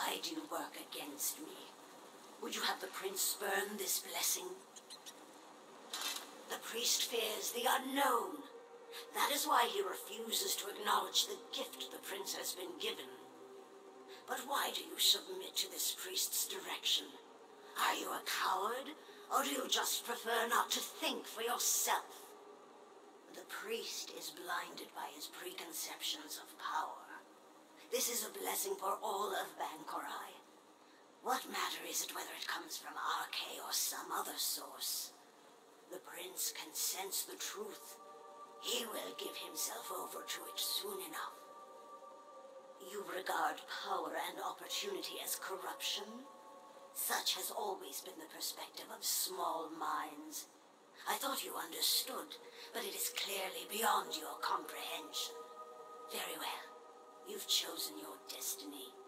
Why do you work against me? Would you have the prince spurn this blessing? The priest fears the unknown. That is why he refuses to acknowledge the gift the prince has been given. But why do you submit to this priest's direction? Are you a coward, or do you just prefer not to think for yourself? The priest is blinded by his preconceptions of power. This is a blessing for all of Bangkorai. What matter is it whether it comes from Arkay or some other source? The prince can sense the truth. He will give himself over to it soon enough. You regard power and opportunity as corruption? Such has always been the perspective of small minds. I thought you understood, but it is clearly beyond your comprehension. Very well. You've chosen your destiny.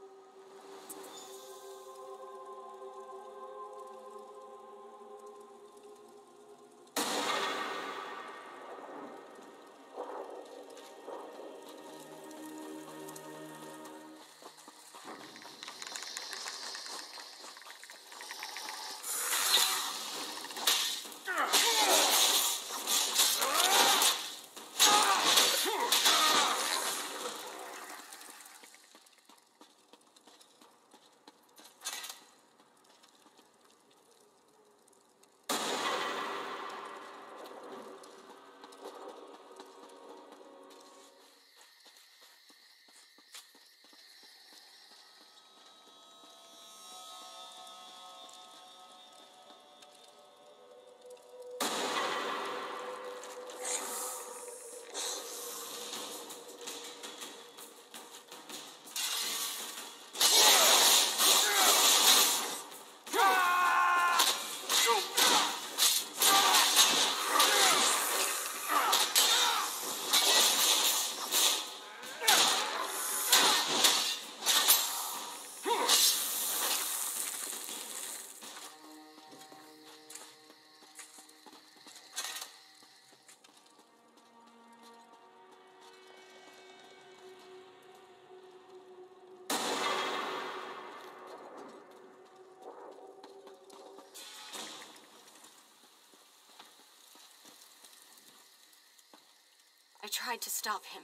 Tried to stop him,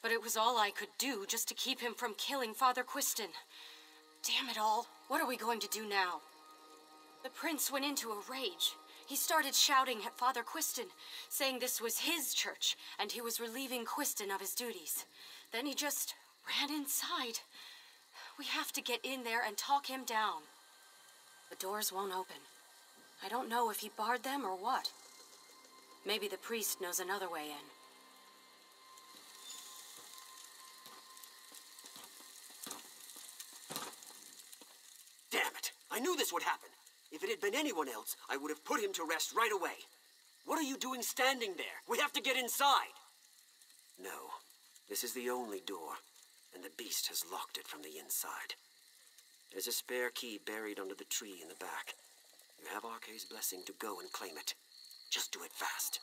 but it was all I could do just to keep him from killing Father Quiston. Damn it all, what are we going to do now? The prince went into a rage. He started shouting at Father Quiston, saying this was his church, and he was relieving Quiston of his duties. Then he just ran inside. We have to get in there and talk him down. The doors won't open. I don't know if he barred them or what. Maybe the priest knows another way in. Damn it! I knew this would happen. If it had been anyone else, I would have put him to rest right away. What are you doing standing there? We have to get inside. No, this is the only door, and the beast has locked it from the inside. There's a spare key buried under the tree in the back. You have Arkay's blessing to go and claim it. Just do it fast.